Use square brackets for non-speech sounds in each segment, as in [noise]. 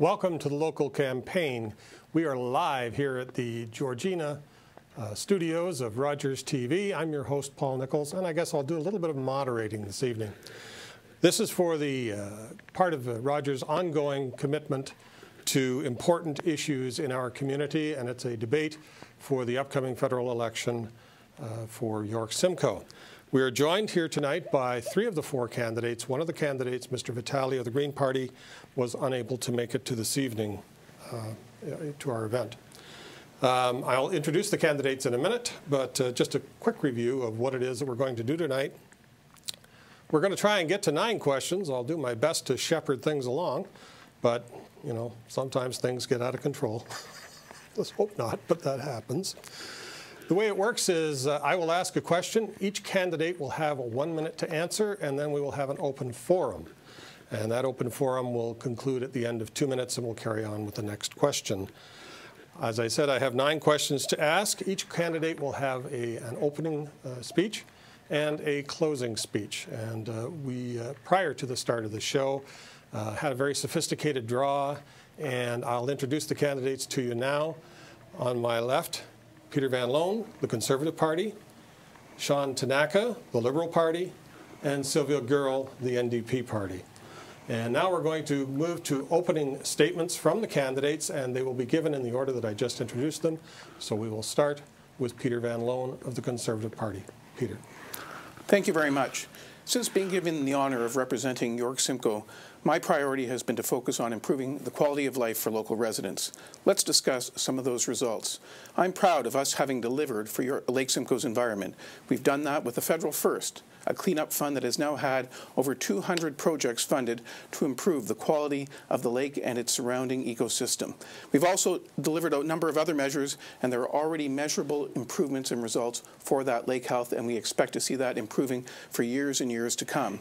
Welcome to the local campaign. We are live here at the Georgina uh, studios of Rogers TV. I'm your host, Paul Nichols, and I guess I'll do a little bit of moderating this evening. This is for the uh, part of uh, Rogers' ongoing commitment to important issues in our community, and it's a debate for the upcoming federal election uh, for York Simcoe. We are joined here tonight by three of the four candidates. One of the candidates, Mr. Vitale of the Green Party, was unable to make it to this evening uh, to our event. Um, I'll introduce the candidates in a minute, but uh, just a quick review of what it is that we're going to do tonight. We're going to try and get to nine questions. I'll do my best to shepherd things along, but you know, sometimes things get out of control. [laughs] Let's hope not, but that happens. The way it works is uh, I will ask a question. Each candidate will have one minute to answer, and then we will have an open forum. And that open forum will conclude at the end of two minutes, and we'll carry on with the next question. As I said, I have nine questions to ask. Each candidate will have a, an opening uh, speech and a closing speech. And uh, we, uh, prior to the start of the show, uh, had a very sophisticated draw, and I'll introduce the candidates to you now. On my left, Peter Van Loan, the Conservative Party, Shaun Tanaka, the Liberal Party, and Sylvia Gerl, the NDP Party. And now we're going to move to opening statements from the candidates, and they will be given in the order that I just introduced them. So we will start with Peter Van Loan of the Conservative Party. Peter. Thank you very much. Since being given the honor of representing York Simcoe, my priority has been to focus on improving the quality of life for local residents. Let's discuss some of those results. I'm proud of us having delivered for your Lake Simcoe's environment. We've done that with a federal first a cleanup fund that has now had over 200 projects funded to improve the quality of the lake and its surrounding ecosystem. We've also delivered a number of other measures, and there are already measurable improvements and results for that lake health, and we expect to see that improving for years and years to come.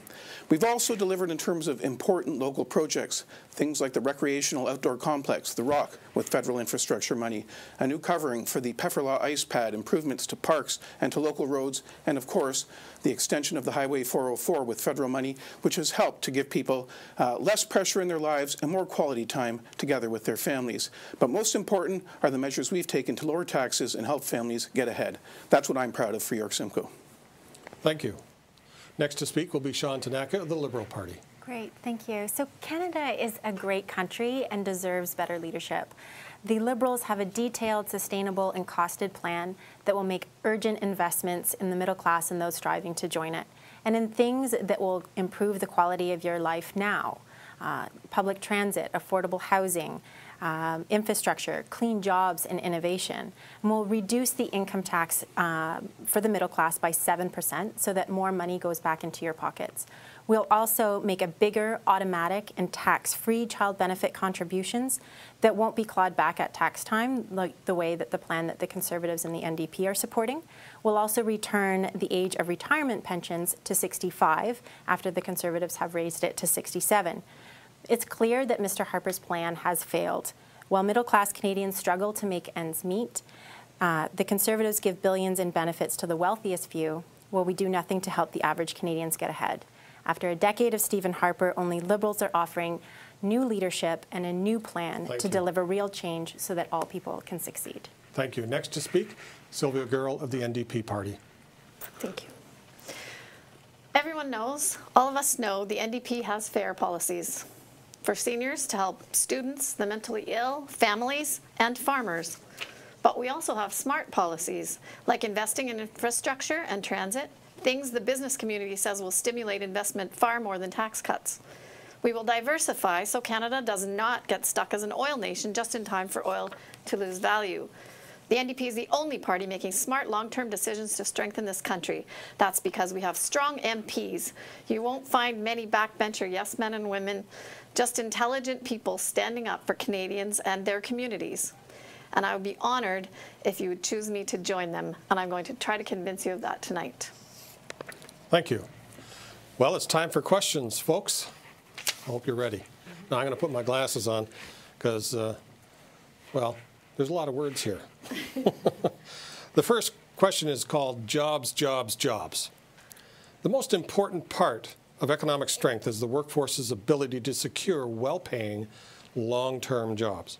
We've also delivered in terms of important local projects, things like the recreational outdoor complex, the Rock, with federal infrastructure money, a new covering for the Pefferlaw ice pad, improvements to parks and to local roads, and of course, the extension of the Highway 404 with federal money, which has helped to give people uh, less pressure in their lives and more quality time together with their families. But most important are the measures we've taken to lower taxes and help families get ahead. That's what I'm proud of for York Simcoe. Thank you. Next to speak will be Shaun Tanaka of the Liberal Party. Great, thank you. So Canada is a great country and deserves better leadership. The Liberals have a detailed, sustainable, and costed plan that will make urgent investments in the middle class and those striving to join it, and in things that will improve the quality of your life now. Uh, public transit, affordable housing, um, infrastructure, clean jobs, and innovation. And we'll reduce the income tax uh, for the middle class by 7% so that more money goes back into your pockets. We'll also make a bigger automatic and tax-free child benefit contributions that won't be clawed back at tax time, like the way that the plan that the Conservatives and the NDP are supporting. We'll also return the age of retirement pensions to 65 after the Conservatives have raised it to 67. It's clear that Mr. Harper's plan has failed. While middle-class Canadians struggle to make ends meet, uh, the Conservatives give billions in benefits to the wealthiest few, while we do nothing to help the average Canadians get ahead. After a decade of Stephen Harper, only Liberals are offering new leadership and a new plan Thank to you. deliver real change so that all people can succeed. Thank you. Next to speak, Sylvia Gerl of the NDP Party. Thank you. Everyone knows, all of us know, the NDP has fair policies for seniors to help students, the mentally ill, families, and farmers. But we also have smart policies, like investing in infrastructure and transit, things the business community says will stimulate investment far more than tax cuts. We will diversify so Canada does not get stuck as an oil nation just in time for oil to lose value. The NDP is the only party making smart long-term decisions to strengthen this country. That's because we have strong MPs. You won't find many backbencher yes men and women, just intelligent people standing up for Canadians and their communities. And I would be honored if you would choose me to join them, and I'm going to try to convince you of that tonight. Thank you. Well, it's time for questions, folks. I hope you're ready. Now I'm going to put my glasses on because, uh, well, there's a lot of words here. [laughs] the first question is called jobs, jobs, jobs. The most important part of economic strength is the workforce's ability to secure well-paying, long-term jobs.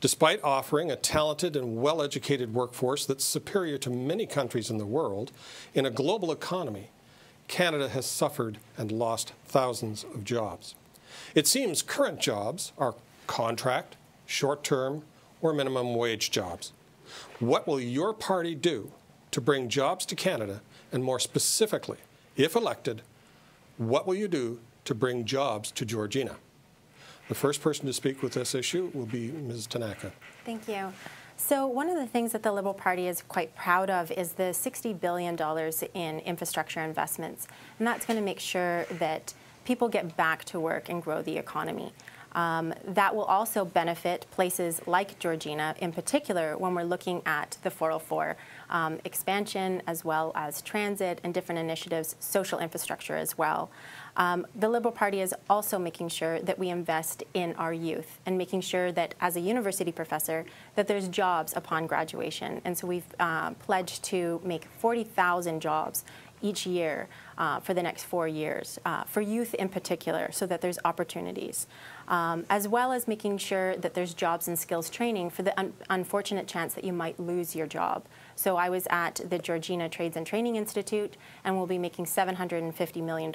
Despite offering a talented and well-educated workforce that's superior to many countries in the world, in a global economy, Canada has suffered and lost thousands of jobs. It seems current jobs are contract, short-term, or minimum wage jobs. What will your party do to bring jobs to Canada, and more specifically, if elected, what will you do to bring jobs to Georgina? The first person to speak with this issue will be Ms. Tanaka. Thank you. So one of the things that the Liberal Party is quite proud of is the $60 billion in infrastructure investments. And that's going to make sure that people get back to work and grow the economy. Um, that will also benefit places like Georgina in particular when we're looking at the 404 um, expansion as well as transit and different initiatives, social infrastructure as well. Um, the Liberal Party is also making sure that we invest in our youth and making sure that as a university professor that there's jobs upon graduation. And so we've uh, pledged to make 40,000 jobs each year uh, for the next four years, uh, for youth in particular, so that there's opportunities, um, as well as making sure that there's jobs and skills training for the un unfortunate chance that you might lose your job. So I was at the Georgina Trades and Training Institute, and we'll be making $750 million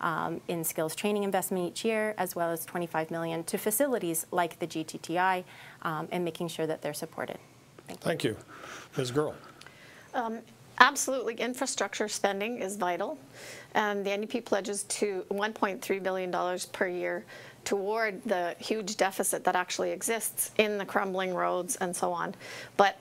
um, in skills training investment each year, as well as 25 million to facilities like the GTTI, um, and making sure that they're supported. Thank you. Thank you. Ms. Gerl. Um, absolutely, infrastructure spending is vital, and the NDP pledges to $1.3 billion per year toward the huge deficit that actually exists in the crumbling roads and so on. But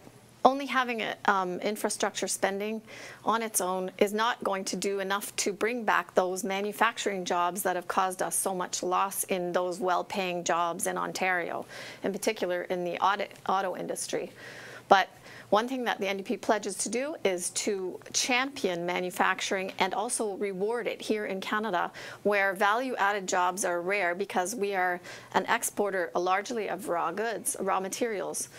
only having a, um, infrastructure spending on its own is not going to do enough to bring back those manufacturing jobs that have caused us so much loss in those well-paying jobs in Ontario, in particular in the auto, auto industry. But one thing that the NDP pledges to do is to champion manufacturing and also reward it here in Canada, where value-added jobs are rare because we are an exporter largely of raw goods, raw materials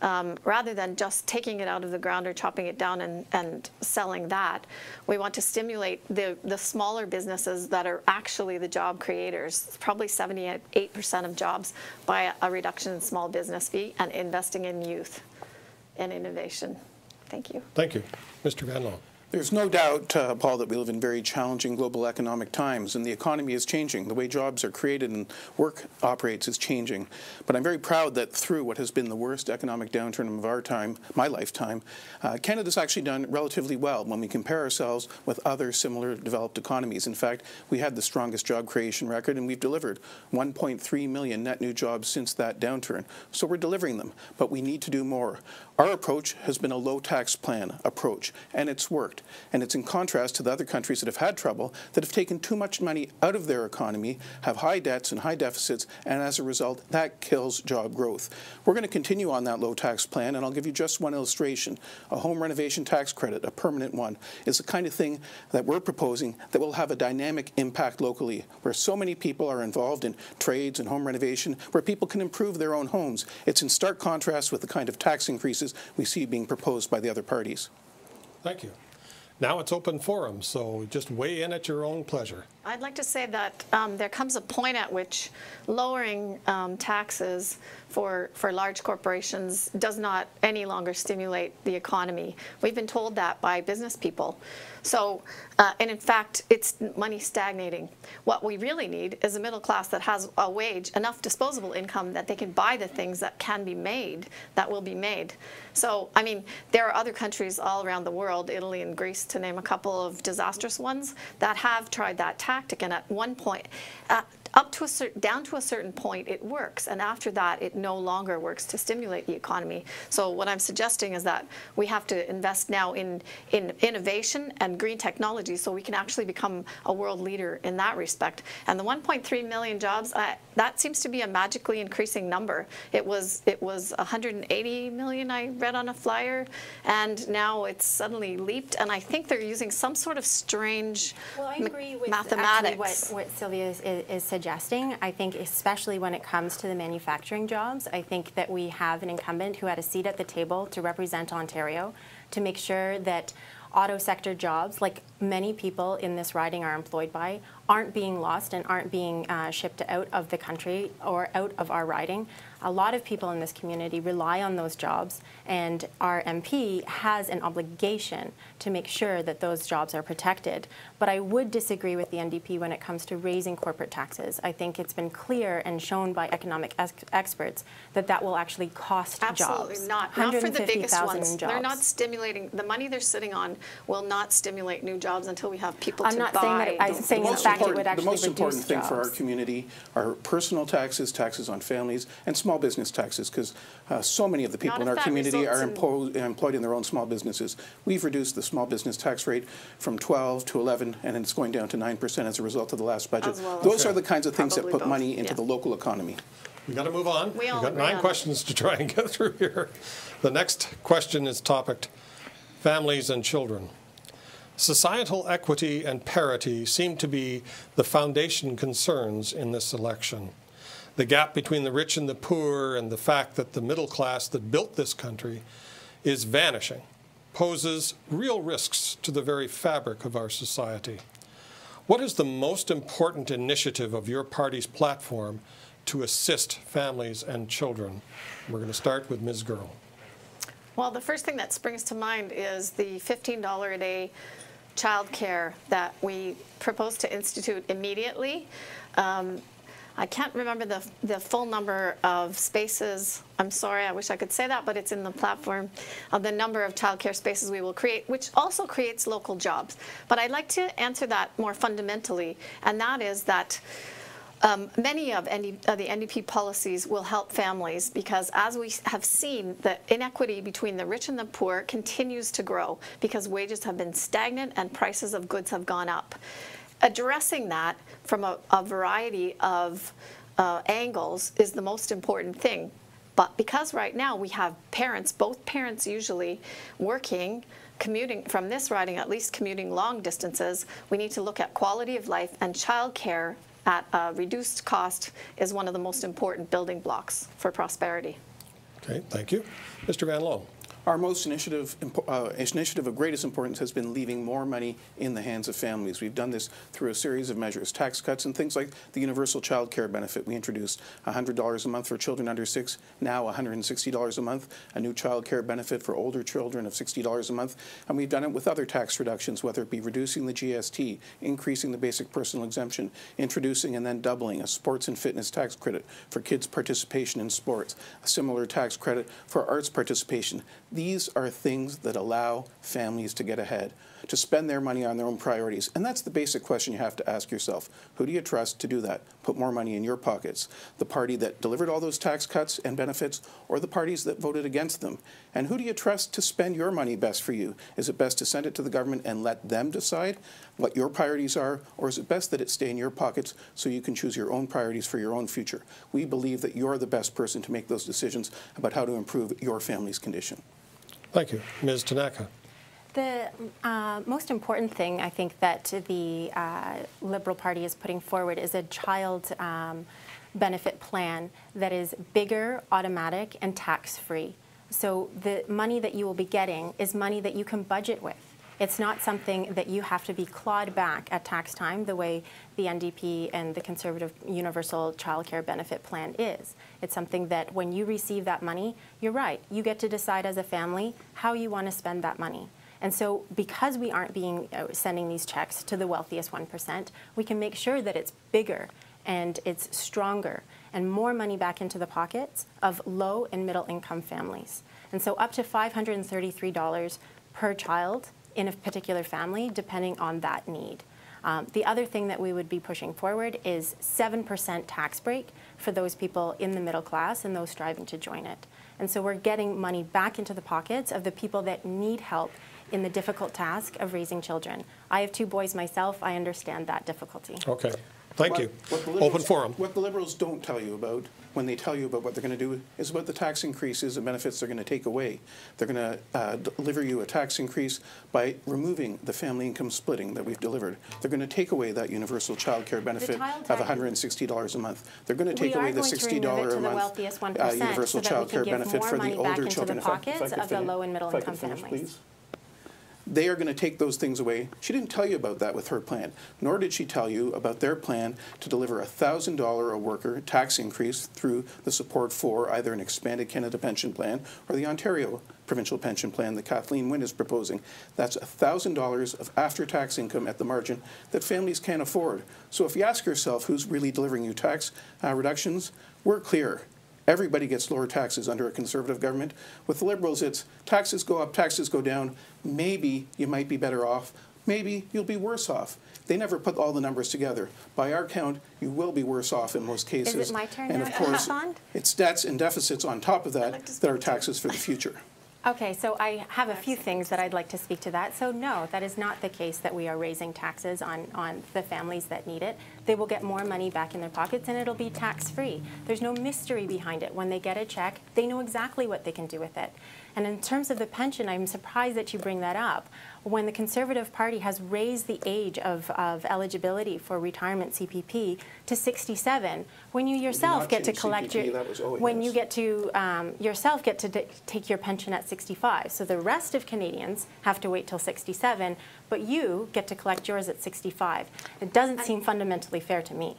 um, rather than just taking it out of the ground or chopping it down and, and selling that. We want to stimulate the, the smaller businesses that are actually the job creators, it's probably 78% of jobs by a reduction in small business fee and investing in youth and innovation. Thank you. Thank you. Mr. Van Loan. There's no doubt, uh, Paul, that we live in very challenging global economic times, and the economy is changing. The way jobs are created and work operates is changing. But I'm very proud that through what has been the worst economic downturn of our time, my lifetime, uh, Canada's actually done relatively well when we compare ourselves with other similar developed economies. In fact, we had the strongest job creation record, and we've delivered 1.3 million net new jobs since that downturn. So we're delivering them, but we need to do more. Our approach has been a low tax plan approach, and it's worked. And it's in contrast to the other countries that have had trouble, that have taken too much money out of their economy, have high debts and high deficits, and as a result, that kills job growth. We're going to continue on that low tax plan, and I'll give you just one illustration. A home renovation tax credit, a permanent one, is the kind of thing that we're proposing that will have a dynamic impact locally, where so many people are involved in trades and home renovation, where people can improve their own homes. It's in stark contrast with the kind of tax increases we see being proposed by the other parties. Thank you. Now it's open forum, so just weigh in at your own pleasure. I'd like to say that um, there comes a point at which lowering um, taxes for, for large corporations does not any longer stimulate the economy. We've been told that by business people. So, uh, and in fact, it's money stagnating. What we really need is a middle class that has a wage, enough disposable income that they can buy the things that can be made, that will be made. So, I mean, there are other countries all around the world, Italy and Greece to name a couple of disastrous ones, that have tried that tactic. And at one point, uh, up to a certain, down to a certain point, it works, and after that, it no longer works to stimulate the economy. So what I'm suggesting is that we have to invest now in in innovation and green technology, so we can actually become a world leader in that respect. And the 1.3 million jobs, uh, that seems to be a magically increasing number. It was it was 180 million I read on a flyer, and now it's suddenly leaped. And I think they're using some sort of strange well, I agree with mathematics. what, what Sylvia is, is suggesting. I think especially when it comes to the manufacturing jobs, I think that we have an incumbent who had a seat at the table to represent Ontario to make sure that auto sector jobs, like many people in this riding are employed by, aren't being lost and aren't being uh, shipped out of the country or out of our riding. A lot of people in this community rely on those jobs, and our MP has an obligation to make sure that those jobs are protected. But I would disagree with the NDP when it comes to raising corporate taxes. I think it's been clear and shown by economic ex experts that that will actually cost Absolutely jobs. not. Not for the biggest ones. Jobs. They're not stimulating, the money they're sitting on will not stimulate new jobs until we have people I'm to not saying that I'm those saying in fact it would actually The most important reduce thing for our community are personal taxes, taxes on families, and small business taxes, because uh, so many of the people Not in our community are in- employed in their own small businesses. We've reduced the small business tax rate from 12 to 11, and it's going down to 9% as a result of the last budget. As well as Those are the kinds of things that put both, money into yeah. the local economy. We got to move on. We We've got nine that. questions to try and get through here. The next question is topic families and children. Societal equity and parity seem to be the foundation concerns in this election. The gap between the rich and the poor and the fact that the middle class that built this country is vanishing poses real risks to the very fabric of our society. What is the most important initiative of your party's platform to assist families and children? We're going to start with Ms. Gerl. Well, the first thing that springs to mind is the $15 a day childcare that we propose to institute immediately. Um, I can't remember the, the full number of spaces. I'm sorry, I wish I could say that, but it's in the platform of the number of childcare spaces we will create, which also creates local jobs. But I'd like to answer that more fundamentally, and that is that um, many of, ND, uh, the NDP policies will help families because, as we have seen, the inequity between the rich and the poor continues to grow because wages have been stagnant and prices of goods have gone up. Addressing that from a, a variety of uh, angles is the most important thing. But because right now we have parents, both parents usually working, commuting from this riding, at least commuting long distances, we need to look at quality of life and childcare at a reduced cost is one of the most important building blocks for prosperity. Okay, thank you. Mr. Van Loan. Our most initiative, uh, initiative of greatest importance has been leaving more money in the hands of families. We've done this through a series of measures, tax cuts and things like the universal child care benefit. We introduced $100 a month for children under six, now $160 a month, a new child care benefit for older children of $60 a month, and we've done it with other tax reductions, whether it be reducing the GST, increasing the basic personal exemption, introducing and then doubling a sports and fitness tax credit for kids' participation in sports, a similar tax credit for arts participation. These are things that allow families to get ahead, to spend their money on their own priorities. And that's the basic question you have to ask yourself. Who do you trust to do that? Put more money in your pockets. The party that delivered all those tax cuts and benefits or the parties that voted against them? And who do you trust to spend your money best for you? Is it best to send it to the government and let them decide what your priorities are? Or is it best that it stay in your pockets so you can choose your own priorities for your own future? We believe that you're the best person to make those decisions about how to improve your family's condition. Thank you. Ms. Tanaka. The uh, most important thing I think that the uh, Liberal Party is putting forward is a child um, benefit plan that is bigger, automatic, and tax-free. So the money that you will be getting is money that you can budget with. It's not something that you have to be clawed back at tax time the way the NDP and the Conservative Universal Child Care Benefit Plan is. It's something that when you receive that money, you're right, you get to decide as a family how you want to spend that money. And so because we aren't being uh, sending these checks to the wealthiest 1%, we can make sure that it's bigger and it's stronger and more money back into the pockets of low and middle income families. And so up to $533 per child in a particular family, depending on that need. Um, the other thing that we would be pushing forward is 7% tax break for those people in the middle class and those striving to join it. And so we're getting money back into the pockets of the people that need help in the difficult task of raising children. I have two boys myself. I understand that difficulty. Okay. Thank What- you. what Open forum. What the Liberals don't tell you about when they tell you about what they're going to do is about the tax increases and benefits they're going to take away. They're going to uh, deliver you a tax increase by removing the family income splitting that we've delivered. They're going to take away that universal child care benefit of $160 a month. They're going to take away the $60 a month uh, universal so child care benefit for the older into the children. If I- if I pockets of the low and middle income finish, families. please. They are going to take those things away. She didn't tell you about that with her plan, nor did she tell you about their plan to deliver a $1,000 a worker tax increase through the support for either an expanded Canada pension plan or the Ontario provincial pension plan that Kathleen Wynne is proposing. That's $1,000 of after-tax income at the margin that families can't afford. So if you ask yourself who's really delivering you tax uh, reductions, we're clear. Everybody gets lower taxes under a conservative government. With the Liberals, it's taxes go up, taxes go down. Maybe you might be better off. Maybe you'll be worse off. They never put all the numbers together. By our count, you will be worse off in most cases. Is it my turn And now of course, [laughs] it's debts and deficits on top of that like that are speak to it. taxes for the future. Okay, so I have a few things that I'd like to speak to that. So no, that is not the case that we are raising taxes on, on the families that need it. They will get more money back in their pockets and it'll be tax-free. There's no mystery behind it. When they get a check, they know exactly what they can do with it. And in terms of the pension, I'm surprised that you bring that up. When the Conservative Party has raised the age of, of eligibility for retirement CPP to 67, when you yourself get to collect CPP, your, was always when you get to um, yourself get to d- take your pension at 65. So the rest of Canadians have to wait till 67, but you get to collect yours at 65. It doesn't seem fundamentally fair to me.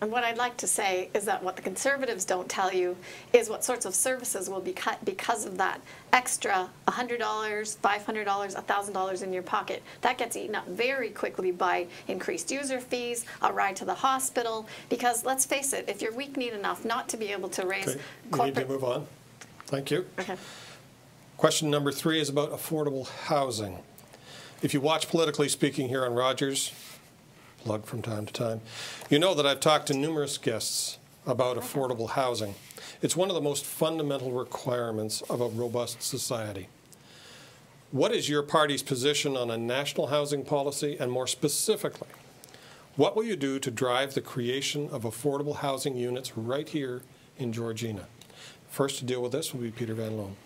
And what I'd like to say is that what the conservatives don't tell you is what sorts of services will be cut because of that extra $100, $500, $1,000 in your pocket. That gets eaten up very quickly by increased user fees, a ride to the hospital, because let's face it, if you're weak-kneed enough not to be able to raise Okay, we need to move on. Thank you. Okay. Question number three is about affordable housing. If you watch Politically Speaking here on Rogers, plug from time to time, you know that I've talked to numerous guests about affordable housing. It's one of the most fundamental requirements of a robust society. What is your party's position on a national housing policy, and more specifically, what will you do to drive the creation of affordable housing units right here in Georgina? First to deal with this will be Peter Van Loan.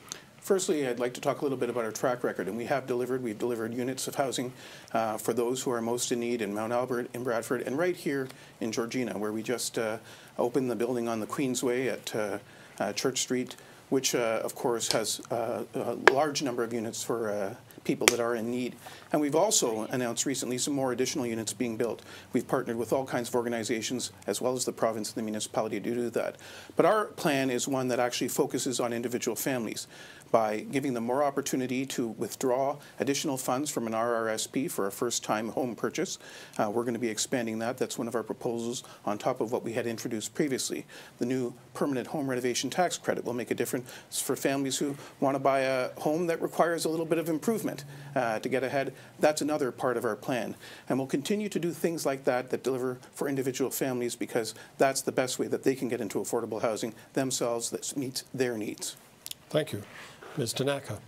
Firstly, I'd like to talk a little bit about our track record, and we have delivered. We've delivered units of housing uh, for those who are most in need in Mount Albert, in Bradford, and right here in Georgina, where we just uh, opened the building on the Queensway at uh, uh, Church Street, which, uh, of course, has a large number of units for people that are in need. And we've also announced recently some more additional units being built. We've partnered with all kinds of organizations, as well as the province and the municipality, to do that. But our plan is one that actually focuses on individual families by giving them more opportunity to withdraw additional funds from an RRSP for a first-time home purchase. Uh, we're going to be expanding that. That's one of our proposals on top of what we had introduced previously. The new permanent home renovation tax credit will make a difference for families who want to buy a home that requires a little bit of improvement uh, to get ahead. That's another part of our plan. And we'll continue to do things like that that deliver for individual families because that's the best way that they can get into affordable housing themselves that meets their needs. Thank you. Ms. Tanaka.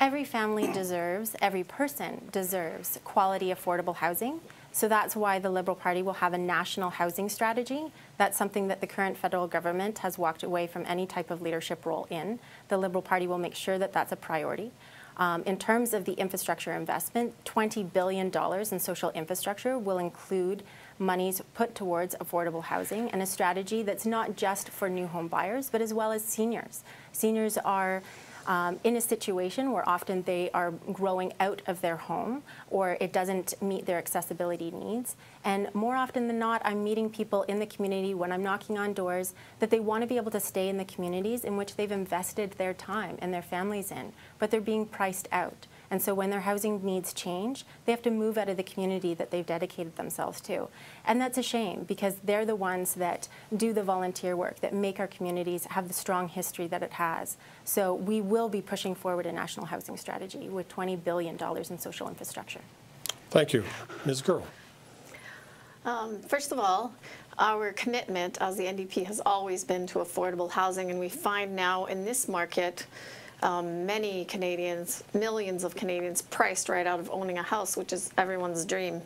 Every family [clears throat] deserves, every person deserves quality, affordable housing. So that's why the Liberal Party will have a national housing strategy. That's something that the current federal government has walked away from any type of leadership role in. The Liberal Party will make sure that that's a priority. Um, in terms of the infrastructure investment, $20 billion in social infrastructure will include monies put towards affordable housing and a strategy that's not just for new home buyers, but as well as seniors. Seniors are um, in a situation where often they are growing out of their home or it doesn't meet their accessibility needs. And more often than not, I'm meeting people in the community when I'm knocking on doors that they want to be able to stay in the communities in which they've invested their time and their families in, but they're being priced out. And so when their housing needs change, they have to move out of the community that they've dedicated themselves to. And that's a shame because they're the ones that do the volunteer work, that make our communities have the strong history that it has. So we will be pushing forward a national housing strategy with $20 billion in social infrastructure. Thank you. Ms. Gerl. Um, First of all, our commitment as the NDP has always been to affordable housing, and we find now in this market, um, many Canadians, millions of Canadians priced right out of owning a house, which is everyone's dream.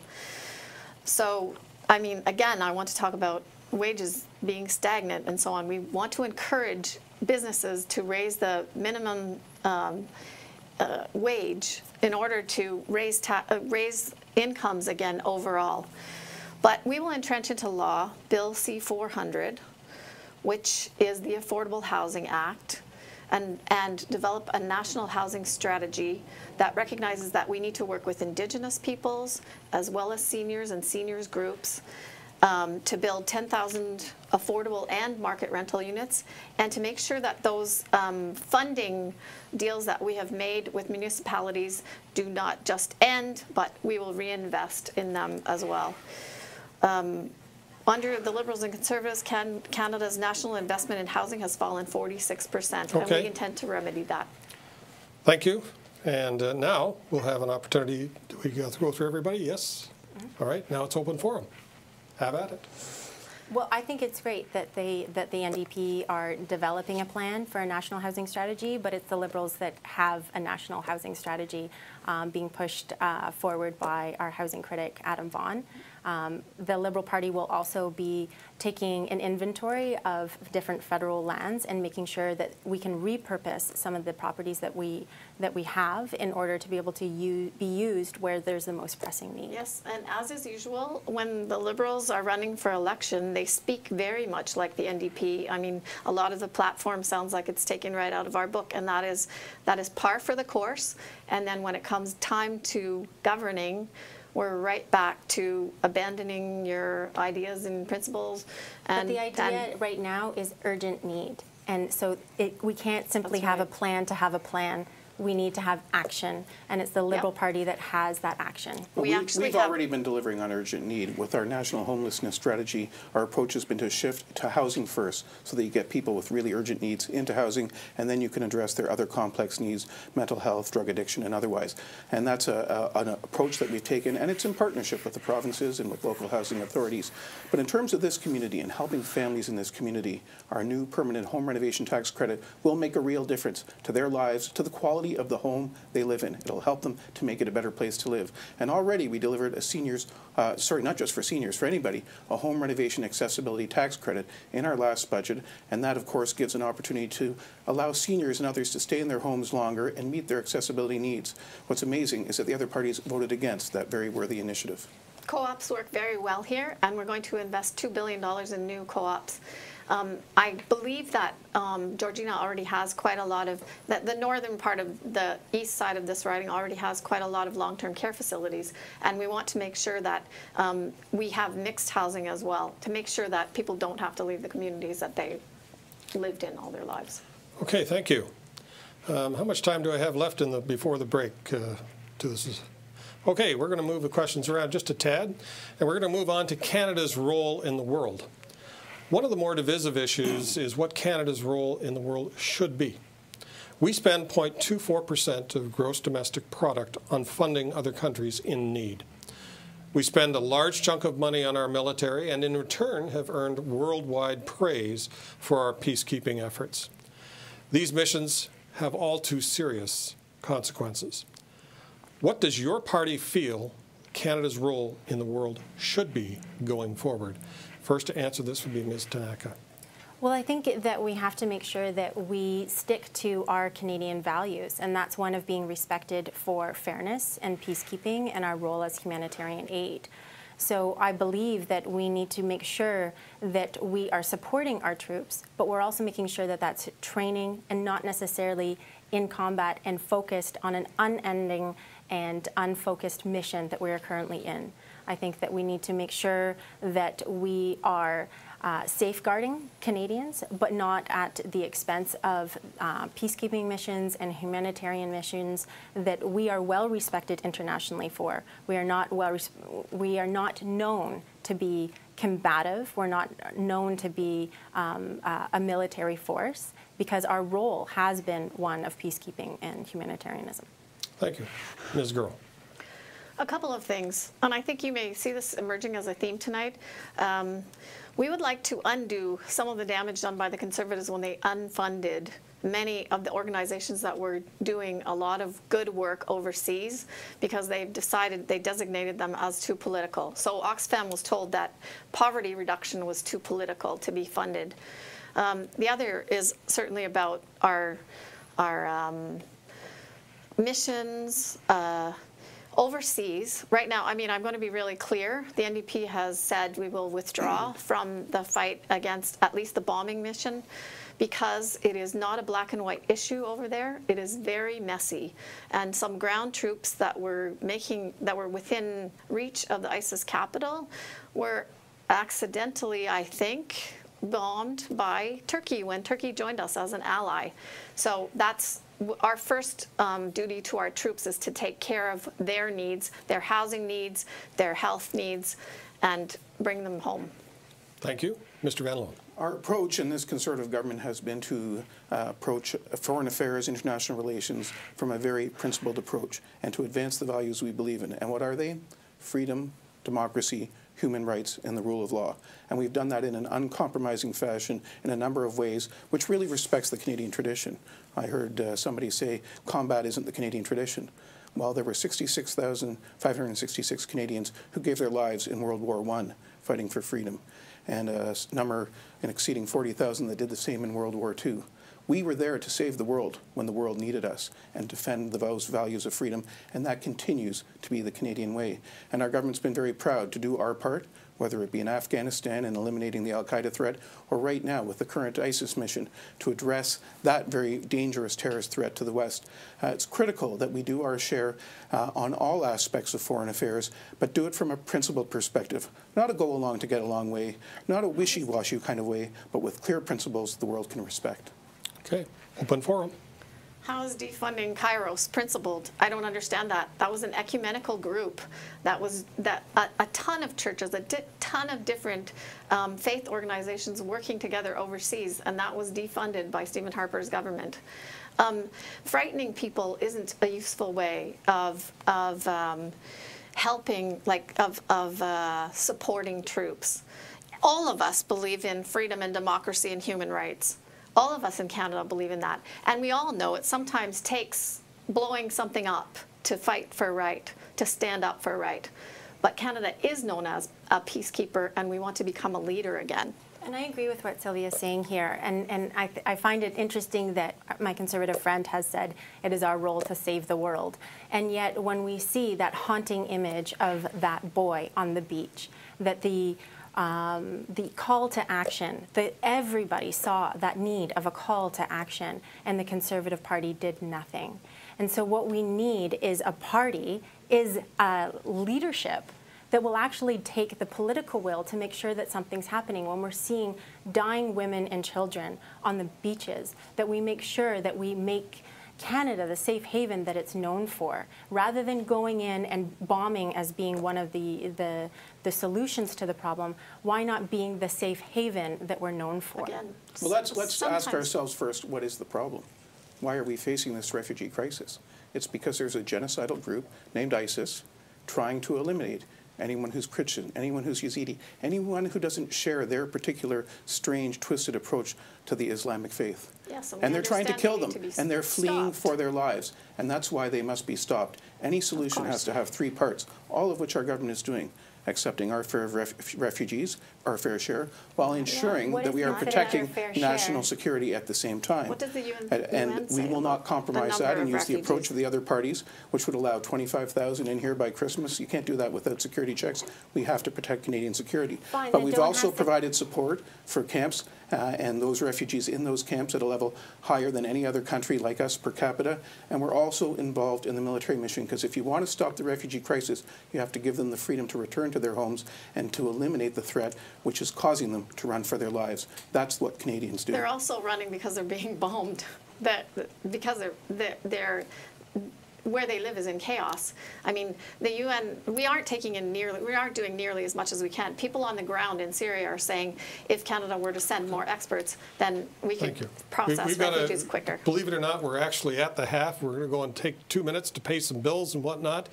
So, I mean, again, I want to talk about wages being stagnant and so on. We want to encourage businesses to raise the minimum um, uh, wage in order to raise, uh, raise incomes again overall. But we will entrench into law Bill C-400, which is the Affordable Housing Act. And, and develop a national housing strategy that recognizes that we need to work with Indigenous peoples as well as seniors and seniors groups um, to build 10,000 affordable and market rental units, and to make sure that those um, funding deals that we have made with municipalities do not just end, but we will reinvest in them as well. Um, under the Liberals and Conservatives, can, Canada's national investment in housing has fallen 46%, and we intend to remedy that. Thank you. And uh, now we'll have an opportunity, do we go through everybody? Yes? All right, now it's open forum. Have at it. Well, I think it's great that they that the NDP are developing a plan for a national housing strategy, but it's the Liberals that have a national housing strategy um, being pushed uh, forward by our housing critic Adam Vaughan. Um, the Liberal Party will also be taking an inventory of different federal lands and making sure that we can repurpose some of the properties that we that we have in order to be able to be used where there's the most pressing need. Yes, and as is usual, when the Liberals are running for election, they speak very much like the NDP. I mean, a lot of the platform sounds like it's taken right out of our book, and that is that is par for the course. And then when it comes time to governing, we're right back to abandoning your ideas and principles. But the idea and- right now is urgent need. And so it, we can't simply That's have a plan to have a plan. We need to have action. And it's the Liberal Yep. Party that has that action. We actually We've have- already been delivering on urgent need. With our national homelessness strategy, our approach has been to shift to housing first, so that you get people with really urgent needs into housing, and then you can address their other complex needs, mental health, drug addiction, and otherwise. And that's a, a, an approach that we've taken, and it's in partnership with the provinces and with local housing authorities. But in terms of this community and helping families in this community, our new permanent home renovation tax credit will make a real difference to their lives, to the quality of the home they live in. It'll help them to make it a better place to live. And already we delivered a seniors, uh, sorry, not just for seniors, for anybody, a home renovation accessibility tax credit in our last budget. And that, of course, gives an opportunity to allow seniors and others to stay in their homes longer and meet their accessibility needs. What's amazing is that the other parties voted against that very worthy initiative. Co-ops work very well here, and we're going to invest $2 billion in new co-ops. Um, I believe that um, Georgina already has quite a lot of, that the northern part of the east side of this riding already has quite a lot of long-term care facilities, and we want to make sure that um, we have mixed housing as well, to make sure that people don't have to leave the communities that they lived in all their lives. Okay, thank you. Um, How much time do I have left in the, before the break uh, to this? Okay, we're going to move the questions around just a tad, and we're going to move on to Canada's role in the world. One of the more divisive issues is what Canada's role in the world should be. We spend 0.24% of gross domestic product on funding other countries in need. We spend a large chunk of money on our military and in return have earned worldwide praise for our peacekeeping efforts. These missions have all too serious consequences. What does your party feel Canada's role in the world should be going forward? First to answer this would be Ms. Tanaka. Well, I think that we have to make sure that we stick to our Canadian values, and that's one of being respected for fairness and peacekeeping and our role as humanitarian aid. So I believe that we need to make sure that we are supporting our troops, but we're also making sure that that's training and not necessarily in combat and focused on an unending and unfocused mission that we are currently in. I think that we need to make sure that we are uh, safeguarding Canadians, but not at the expense of uh, peacekeeping missions and humanitarian missions that we are well respected internationally for. We are not well. We are not known to be combative. We're not known to be um, uh, a military force because our role has been one of peacekeeping and humanitarianism. Thank you. Ms. Gerl. A couple of things, and I think you may see this emerging as a theme tonight. Um, we would like to undo some of the damage done by the Conservatives when they unfunded many of the organizations that were doing a lot of good work overseas because they've decided, they designated them as too political. So Oxfam was told that poverty reduction was too political to be funded. Um, the other is certainly about our, our um, missions, uh, overseas, right now, I mean, I'm going to be really clear. The NDP has said we will withdraw [clears throat] from the fight against at least the bombing mission because it is not a black and white issue over there. It is very messy. And some ground troops that were making, that were within reach of the ISIS capital were accidentally, I think, bombed by Turkey when Turkey joined us as an ally. So that's our first um, duty to our troops is to take care of their needs, their housing needs, their health needs, and bring them home. Thank you. Mr. Van Loan. Our approach in this Conservative government has been to uh, approach foreign affairs, international relations from a very principled approach and to advance the values we believe in. And what are they? Freedom, democracy, human rights, and the rule of law. And we've done that in an uncompromising fashion in a number of ways, which really respects the Canadian tradition. I heard uh, somebody say combat isn't the Canadian tradition. Well, there were 66,566 Canadians who gave their lives in World War I fighting for freedom, and a number in exceeding 40,000 that did the same in World War II. We were there to save the world when the world needed us and defend those values of freedom, and that continues to be the Canadian way. And our government's been very proud to do our part, whether it be in Afghanistan and eliminating the al-Qaeda threat, or right now with the current ISIS mission to address that very dangerous terrorist threat to the West. Uh, it's critical that we do our share uh, on all aspects of foreign affairs, but do it from a principled perspective, not a go along to get along way, not a wishy-washy kind of way, but with clear principles the world can respect. Okay, open forum. How is defunding Kairos principled? I don't understand that. That was an ecumenical group. That was that a, a ton of churches, a ton of different um, faith organizations working together overseas, and that was defunded by Stephen Harper's government. Um, frightening people isn't a useful way of of um, helping, like of of uh, supporting troops. All of us believe in freedom and democracy and human rights. All of us in Canada believe in that. And we all know it sometimes takes blowing something up to fight for right, to stand up for right. But Canada is known as a peacekeeper, and we want to become a leader again. And I agree with what Sylvia is saying here. And, and I, I, find it interesting that my conservative friend has said it is our role to save the world. And yet, when we see that haunting image of that boy on the beach, that the um, the call to action, that everybody saw that need of a call to action, and the Conservative Party did nothing. And so what we need is a party, is a leadership that will actually take the political will to make sure that something's happening when we're seeing dying women and children on the beaches, that we make sure that we make Canada the safe haven that it's known for, rather than going in and bombing as being one of the, the, the solutions to the problem, why not being the safe haven that we're known for? Again, well, let's, let's ask ourselves first, what is the problem? Why are we facing this refugee crisis? It's because there's a genocidal group named ISIS trying to eliminate anyone who's Christian, anyone who's Yazidi, anyone who doesn't share their particular strange, twisted approach to the Islamic faith. Yeah, so and they're trying to kill them, to and they're fleeing stopped. for their lives, and that's why they must be stopped. Any solution has to have three parts, all of which our government is doing accepting our fair of ref refugees, our fair share, while ensuring yeah. that we are protecting national security at the same time. What does the UN, and, and we will not compromise that and use refugees? the approach of the other parties, which would allow 25,000 in here by Christmas. You can't do that without security checks. We have to protect Canadian security. Fine, but we've also provided support for camps uh, and those refugees in those camps at a level higher than any other country like us per capita. And we're also involved in the military mission because if you want to stop the refugee crisis, you have to give them the freedom to return to their homes and to eliminate the threat which is causing them to run for their lives. That's what Canadians do. They're also running because they're being bombed. [laughs] That because they're, they're, they're where they live is in chaos. I mean, the UN, we aren't taking in nearly, we aren't doing nearly as much as we can. People on the ground in Syria are saying if Canada were to send more experts, then we could process We- we've gotta- refugees quicker. Believe it or not, we're actually at the half. We're going to go and take two minutes to pay some bills and whatnot.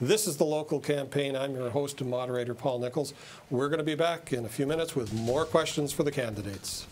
This is the local campaign. I'm your host and moderator, Paul Nichols. We're going to be back in a few minutes with more questions for the candidates.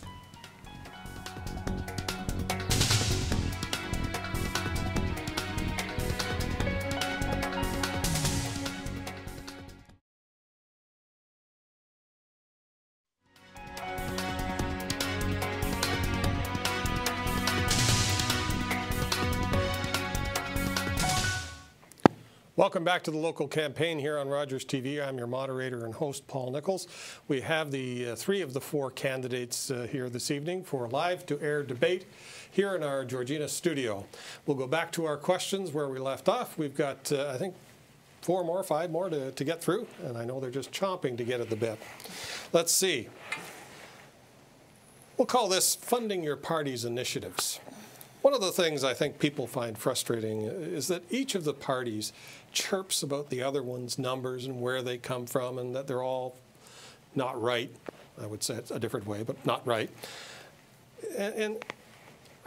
Welcome back to the local campaign here on Rogers TV. I'm your moderator and host, Paul Nichols. We have the uh, three of the four candidates uh, here this evening for live to air debate here in our Georgina studio. We'll go back to our questions where we left off. We've got, uh, I think, four more, five more to, to get through, and I know they're just chomping to get at the bit. Let's see. We'll call this funding your party's initiatives. One of the things I think people find frustrating is that each of the parties chirps about the other one's numbers and where they come from and that they're all not right. I would say it a different way, but not right. And, and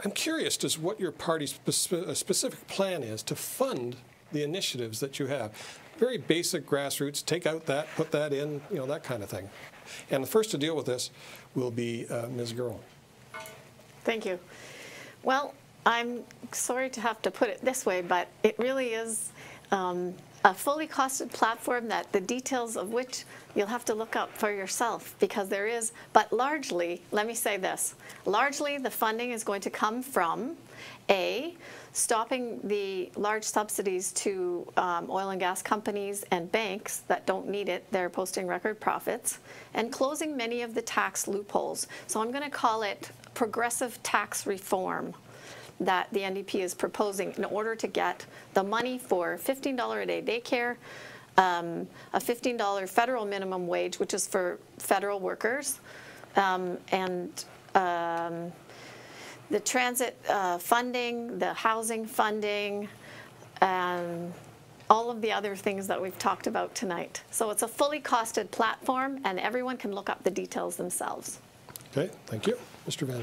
I'm curious as what your party's speci specific plan is to fund the initiatives that you have. Very basic grassroots, take out that, put that in, you know, that kind of thing. And the first to deal with this will be uh, Ms. Gerl. Thank you. Well, I'm sorry to have to put it this way, but it really is um, a fully costed platform that the details of which you'll have to look up for yourself because there is, but largely, let me say this, largely the funding is going to come from A, stopping the large subsidies to um, oil and gas companies and banks that don't need it, they're posting record profits, and closing many of the tax loopholes. So I'm going to call it progressive tax reform that the NDP is proposing in order to get the money for $15 a day daycare, um, a $15 federal minimum wage, which is for federal workers, um, and um, the transit uh, funding, the housing funding, and all of the other things that we've talked about tonight. So it's a fully costed platform, and everyone can look up the details themselves. Okay, thank you. Mr. Van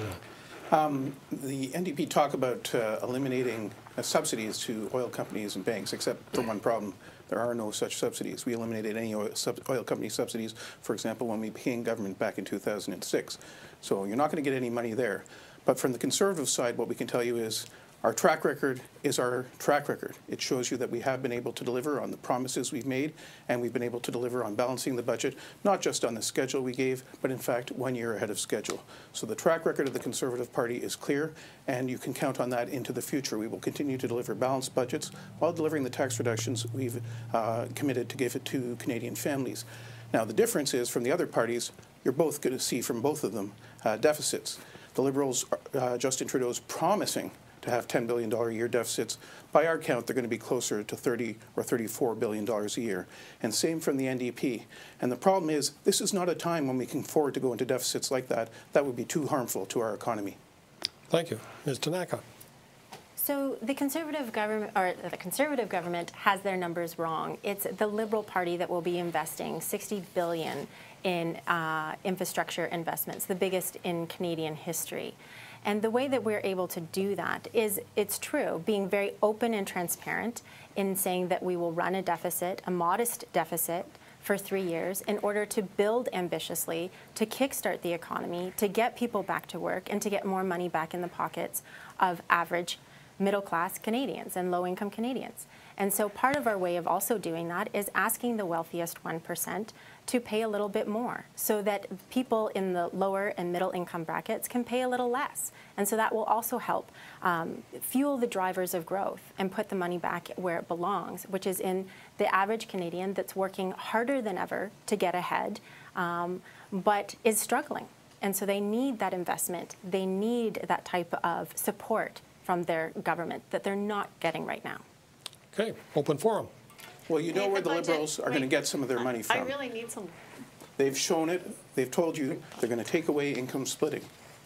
um, the NDP talk about uh, eliminating uh, subsidies to oil companies and banks, except for one problem. There are no such subsidies. We eliminated any oil, oil company subsidies, for example, when we became government back in 2006. So you're not going to get any money there. But from the Conservative side, what we can tell you is our track record is our track record. It shows you that we have been able to deliver on the promises we've made, and we've been able to deliver on balancing the budget, not just on the schedule we gave, but in fact one year ahead of schedule. So the track record of the Conservative Party is clear, and you can count on that into the future. We will continue to deliver balanced budgets while delivering the tax reductions we've uh, committed to give it to Canadian families. Now, the difference is from the other parties, you're both going to see from both of them uh, deficits. The Liberals, uh, Justin Trudeau, is promising to have $10 billion a year deficits. By our count, they're going to be closer to 30 or $34 billion a year. And same from the NDP. And the problem is, this is not a time when we can afford to go into deficits like that. That would be too harmful to our economy. Thank you. Ms. Tanaka. So the conservative government, or the conservative government, has their numbers wrong. It's the Liberal Party that will be investing 60 billion in uh, infrastructure investments, the biggest in Canadian history. And the way that we're able to do that is, it's true, being very open and transparent in saying that we will run a deficit, a modest deficit, for three years in order to build ambitiously, to kickstart the economy, to get people back to work, and to get more money back in the pockets of average middle class Canadians and low income Canadians. And so part of our way of also doing that is asking the wealthiest 1% to pay a little bit more so that people in the lower and middle income brackets can pay a little less. And so that will also help um, fuel the drivers of growth and put the money back where it belongs, which is in the average Canadian that's working harder than ever to get ahead, um, but is struggling. And so they need that investment. They need that type of support from their government that they're not getting right now. Okay, open forum. Well, you know where the budget- Liberals are going to get some of their money from. I really need some, They've shown it. They've told you they're going to take away income splitting.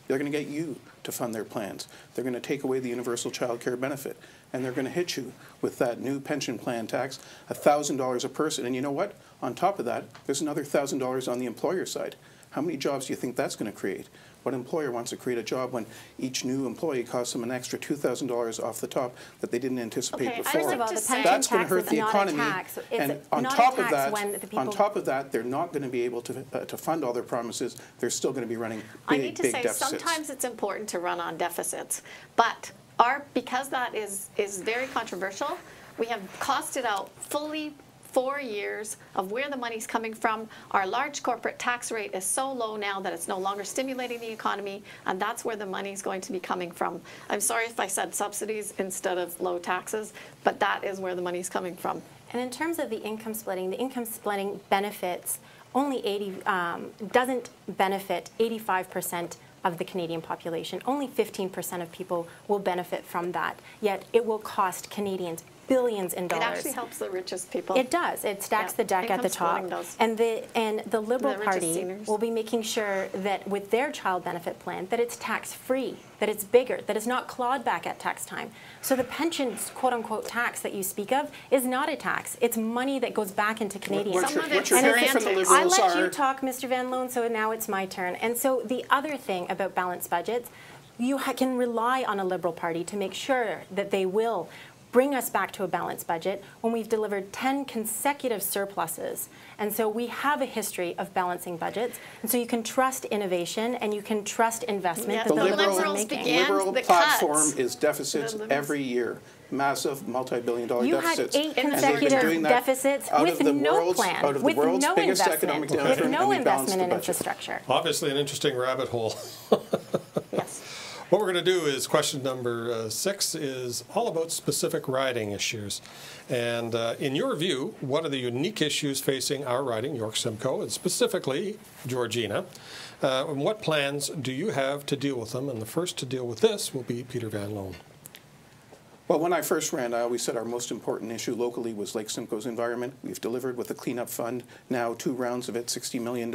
They're going to get you to fund their plans. They're going to take away the universal child care benefit. And they're going to hit you with that new pension plan tax, $1,000 a person. And you know what? On top of that, there's another $1,000 on the employer side. How many jobs do you think that's going to create? What employer wants to create a job when each new employee costs them an extra $2,000 off the top that they didn't anticipate Okay, before? First of all, the pension That's going to hurt the economy. a tax. It's And on top of that, when the people... on top of that, they're not going to be able to, uh, to fund all their promises. They're still going to be running I big, need to say, deficits. sometimes it's important to run on deficits, but our, because that is, is very controversial, we have costed out fully four years of where the money's coming from. Our large corporate tax rate is so low now that it's no longer stimulating the economy, and that's where the money's going to be coming from. I'm sorry if I said subsidies instead of low taxes, but that is where the money's coming from. And in terms of the income splitting, the income splitting benefits only 80, um, doesn't benefit 85% of the Canadian population. Only 15% of people will benefit from that, yet it will cost Canadians billions in It dollars. actually helps the richest people. It does. It stacks Yeah, the deck at the top. And the and the Liberal The Party seniors. will be making sure that with their child benefit plan that it's tax free, that it's bigger, that it's not clawed back at tax time. So the pensions quote unquote tax that you speak of is not a tax. It's money that goes back into Canadians. What Some you're, of what And it's- from the semantics. I Liberals let you talk, Mr. Van Loan, so now it's my turn. And so the other thing about balanced budgets, you ha- can rely on a Liberal Party to make sure that they will bring us back to a balanced budget when we've delivered 10 consecutive surpluses. And so we have a history of balancing budgets. And so you can trust innovation and you can trust investment Yeah, that the the, the Liberals are Liberal, making. began Liberal the platform cuts. is deficits every year, massive multi-billion dollar You had deficits. eight And they've consecutive deficits with no plan, out of the with world's no biggest investment, economic with no and we balanced investment in budget. infrastructure. Obviously, an interesting rabbit hole. [laughs] What we're going to do is question number uh, six is all about specific riding issues. And uh, in your view, what are the unique issues facing our riding, York Simcoe, and specifically Georgina? Uh, and what plans do you have to deal with them? And the first to deal with this will be Peter Van Loan. Well, when I first ran, I always said our most important issue locally was Lake Simcoe's environment. We've delivered with the cleanup fund now two rounds of it, $60 million,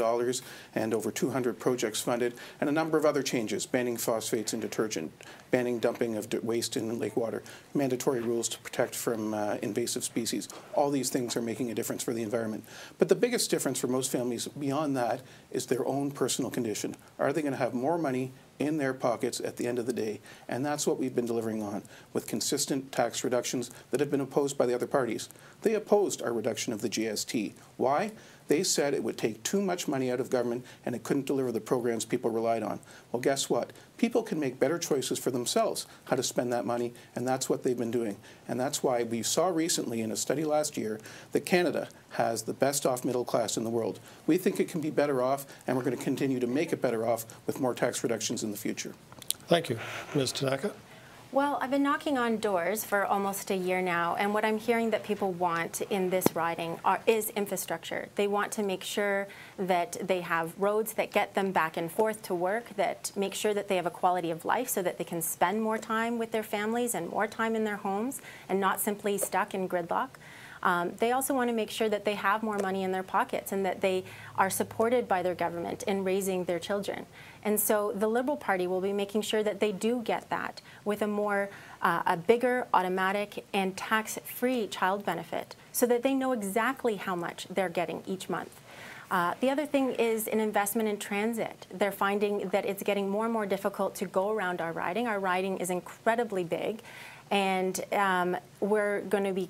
and over 200 projects funded, and a number of other changes, banning phosphates in detergent, banning dumping of waste in lake water, mandatory rules to protect from uh, invasive species. All these things are making a difference for the environment. But the biggest difference for most families beyond that is their own personal condition. Are they going to have more money in their pockets at the end of the day. And that's what we've been delivering on with consistent tax reductions that have been opposed by the other parties. They opposed our reduction of the GST. Why? They said it would take too much money out of government and it couldn't deliver the programs people relied on. Well, guess what? People can make better choices for themselves how to spend that money, and that's what they've been doing. And that's why we saw recently in a study last year that Canada has the best off middle class in the world. We think it can be better off, and we're going to continue to make it better off with more tax reductions in the future. Thank you. Ms. Tanaka? Well, I've been knocking on doors for almost a year now, and what I'm hearing that people want in this riding are, is infrastructure. They want to make sure that they have roads that get them back and forth to work, that make sure that they have a quality of life so that they can spend more time with their families and more time in their homes and not simply stuck in gridlock. Um, they also want to make sure that they have more money in their pockets and that they are supported by their government in raising their children. And so the Liberal Party will be making sure that they do get that with a more, uh, a bigger, automatic, and tax-free child benefit so that they know exactly how much they're getting each month. Uh, the other thing is an investment in transit. They're finding that it's getting more and more difficult to go around our riding. Our riding is incredibly big, and um, we're going to be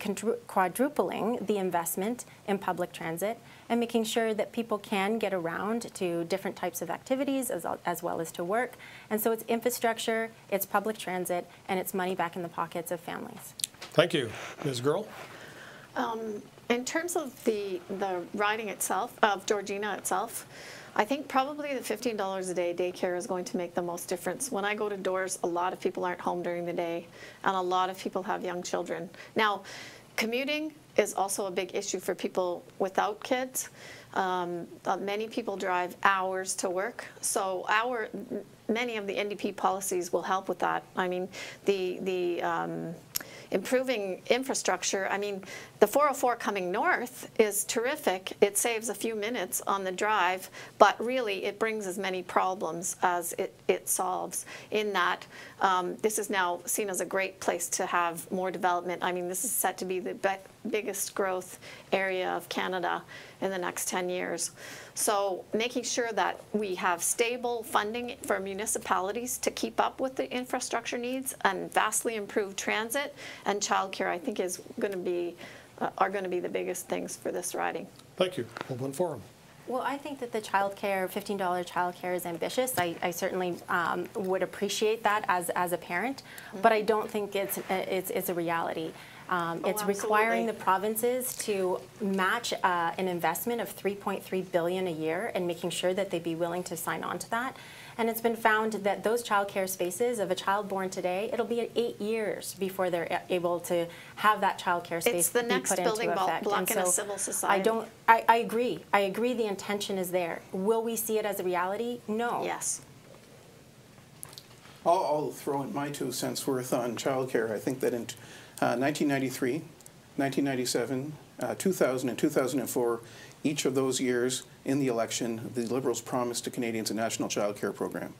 quadrupling the investment in public transit and making sure that people can get around to different types of activities as, as well as to work. And so it's infrastructure, it's public transit, and it's money back in the pockets of families. Thank you. Ms. Gerl? In terms of the, the riding itself, of Georgina itself, I think probably the $15 a day daycare is going to make the most difference. When I go to doors, a lot of people aren't home during the day, and a lot of people have young children. Now, commuting is also a big issue for people without kids. Um, uh, many people drive hours to work, so our many of the NDP policies will help with that. I mean, the the um, improving infrastructure. I mean, the 404 coming north is terrific. It saves a few minutes on the drive, but really it brings as many problems as it, it solves. In that, um, this is now seen as a great place to have more development. I mean, this is set to be the biggest growth area of Canada in the next 10 years. So making sure that we have stable funding for municipalities to keep up with the infrastructure needs and vastly improved transit and childcare, I think is going to be, uh, are going to be the biggest things for this riding. Thank you. Open forum. Well, I think that the childcare, $15 childcare is ambitious. I, I certainly um, would appreciate that as, as a parent, but I don't think it's, it's, it's a reality. Um, Oh, it's requiring the provinces to match uh, an investment of 3.3 billion a year and making sure that they'd be willing to sign on to that. And it's been found that those childcare spaces of a child born today, it'll be eight years before they're able to have that childcare space It's the be next put building blo- effect. block And in a so civil I society. don't, I, I agree. I agree the intention is there. Will we see it as a reality? No. Yes. I'll, I'll throw in my two cents worth on childcare. I think that in uh, 1993, 1997, uh, 2000, and 2004, each of those years in the election, the Liberals promised to Canadians a national child care program.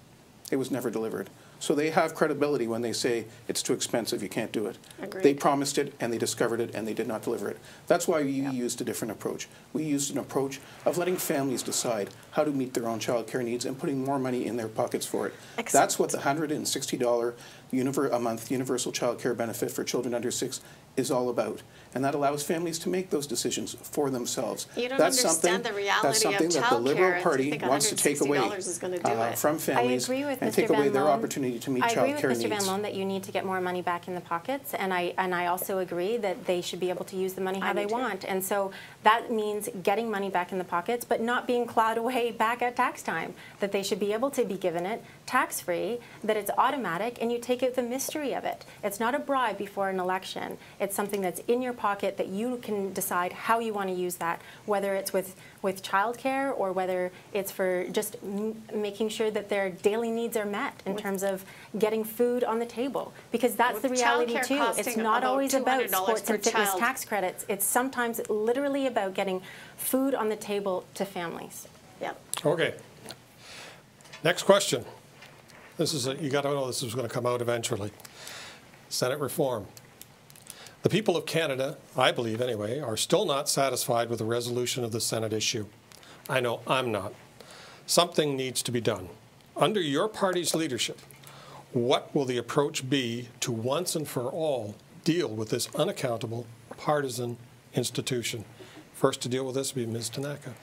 It was never delivered. So they have credibility when they say it's too expensive, you can't do it. They promised it and they discovered it and they did not deliver it. That's why we used a different approach. We used an approach of letting families decide how to meet their own child care needs and putting more money in their pockets for it. That's what the $160 a month universal child care benefit for children under six is all about. And that allows families to make those decisions for themselves. You don't That's understand something- the reality That's of something that the Liberal Party wants to take away is do uh, it. from I families agree with and Mr. take Van away their opportunity to meet I agree child with care Mr. Van needs. Loan that you need to get more money back in the pockets, and I, and I also agree that they should be able to use the money how I they want. And so that means getting money back in the pockets, but not being clawed away [laughs] back at tax time. That they should be able to be given it tax-free, that it's automatic, and you take out the mystery of it. It's not a bribe before an election. It's something that's in your pocket that you can decide how you want to use that, whether it's with, with childcare or whether it's for just m- making sure that their daily needs are met in terms of getting food on the table. Because that's With the reality too. It's not about always about sports and fitness child. tax credits. It's sometimes literally about getting food on the table to families. Yeah. Okay. Next question. This is, a- you got to know this is going to come out eventually. Senate reform. The people of Canada, I believe anyway, are still not satisfied with the resolution of the Senate issue. I know I'm not. Something needs to be done. Under your party's leadership, what will the approach be to once and for all deal with this unaccountable partisan institution? First to deal with this will be Ms. Tanaka.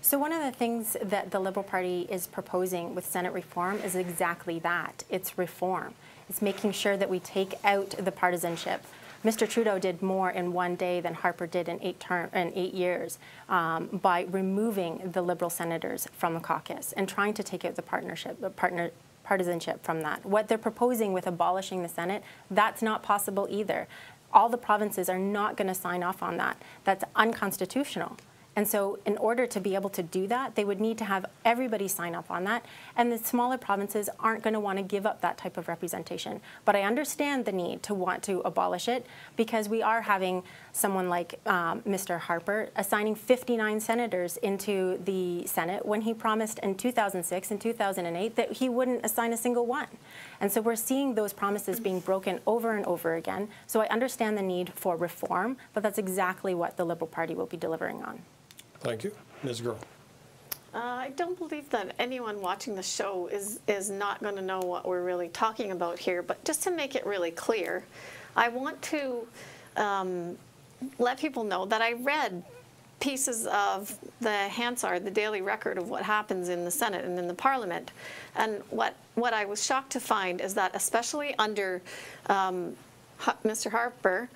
So one of the things that the Liberal Party is proposing with Senate reform is exactly that. It's reform. It's making sure that we take out the partisanship. Mr. Trudeau did more in one day than Harper did in eight term in eight years um, by removing the Liberal senators from the caucus and trying to take out the partnership, the partner partisanship from that. What they're proposing with abolishing the Senate, that's not possible either. All the provinces are not going to sign off on that. That's unconstitutional. And so, in order to be able to do that, they would need to have everybody sign up on that. And the smaller provinces aren't going to want to give up that type of representation. But I understand the need to want to abolish it because we are having someone like um, Mr. Harper assigning 59 senators into the Senate when he promised in 2006 and 2008 that he wouldn't assign a single one. And so, we're seeing those promises being broken over and over again. So, I understand the need for reform, but that's exactly what the Liberal Party will be delivering on. Thank you. Ms. Gerl. Uh, I don't believe that anyone watching the show is, is not going to know what we're really talking about here, but just to make it really clear, I want to um, let people know that I read pieces of the Hansard, the daily record of what happens in the Senate and in the Parliament. And what, what I was shocked to find is that, especially under um, Mr. Harper,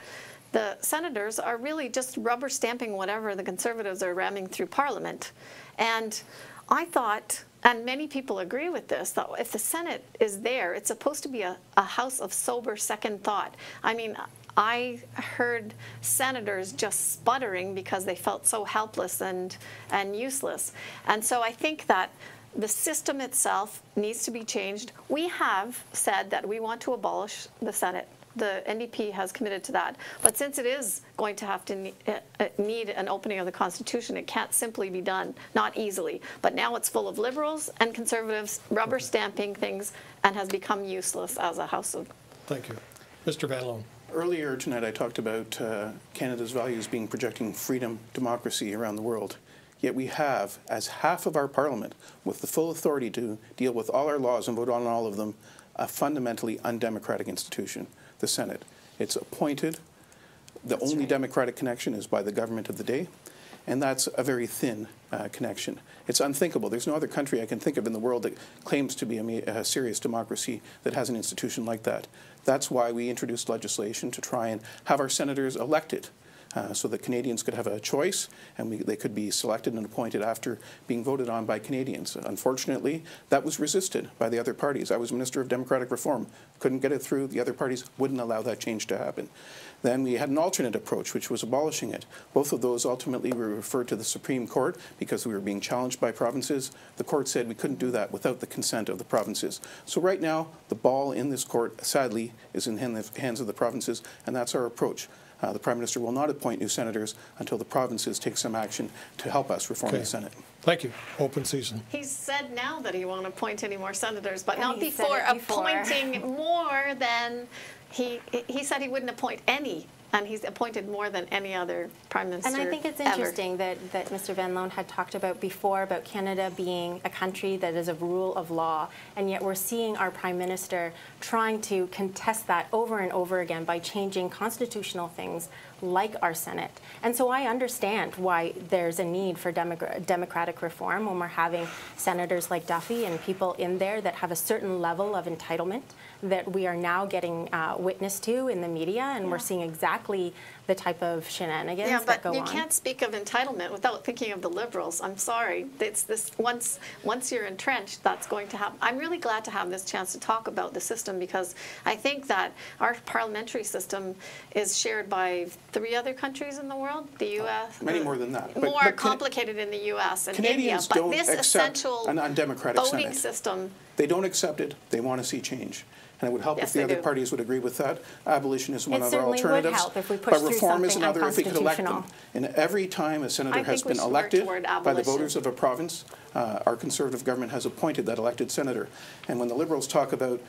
the senators are really just rubber stamping whatever the conservatives are ramming through Parliament. And I thought, and many people agree with this, that if the Senate is there, it's supposed to be a, a house of sober second thought. I mean, I heard senators just sputtering because they felt so helpless and, and useless. And so I think that the system itself needs to be changed. We have said that we want to abolish the Senate. The NDP has committed to that. But since it is going to have to ne- uh, uh, need an opening of the Constitution, it can't simply be done, not easily. But now it's full of liberals and conservatives rubber stamping things and has become useless as a House of Thank you. Mr. Van Loan. Earlier tonight, I talked about uh, Canada's values being projecting freedom, democracy around the world. Yet we have, as half of our parliament, with the full authority to deal with all our laws and vote on all of them, a fundamentally undemocratic institution, the Senate. It's appointed. The That's only right. democratic connection is by the government of the day, and that's a very thin uh, connection. It's unthinkable. There's no other country I can think of in the world that claims to be a, a serious democracy that has an institution like that. That's why we introduced legislation to try and have our senators elected uh, so that Canadians could have a choice and we, they could be selected and appointed after being voted on by Canadians. Unfortunately, that was resisted by the other parties. I was Minister of Democratic Reform, couldn't get it through. The other parties wouldn't allow that change to happen. Then we had an alternate approach, which was abolishing it. Both of those ultimately were referred to the Supreme Court because we were being challenged by provinces. The court said we couldn't do that without the consent of the provinces. So right now, the ball in this court, sadly, is in the hands of the provinces, and that's our approach. Uh, the Prime Minister will not appoint new senators until the provinces take some action to help us reform Okay. the Senate. Thank you. Open season. He said now that he won't appoint any more senators, but Yeah, not before before. appointing more than, he, he said he wouldn't appoint any, and he's appointed more than any other prime minister And I think it's ever. interesting that, that Mr. Van Loan had talked about before about Canada being a country that is a rule of law, and yet we're seeing our Prime Minister trying to contest that over and over again by changing constitutional things like our Senate. And so I understand why there's a need for democratic reform when we're having senators like Duffy and people in there that have a certain level of entitlement that we are now getting uh, witness to in the media, and we're seeing exactly the type of shenanigans Yeah, that but go you can't speak of entitlement without thinking of the liberals. I'm sorry. It's this once once you're entrenched, that's going to happen. I'm really glad to have this chance to talk about the system because I think that our parliamentary system is shared by three other countries in the world. The U.S. Many more than that. But- more but Can- complicated in the U.S. and Canadians India, but don't this accept essential an undemocratic voting Senate. system. They don't accept it. They want to see change. And it would help Yes, if the other do. parties would agree with that. Abolition is one It of our certainly would alternatives. help if we but reform is another if we could elect them. And every time a senator I has been elected by the voters of a province, uh, our Conservative government has appointed that elected senator. And when the Liberals talk about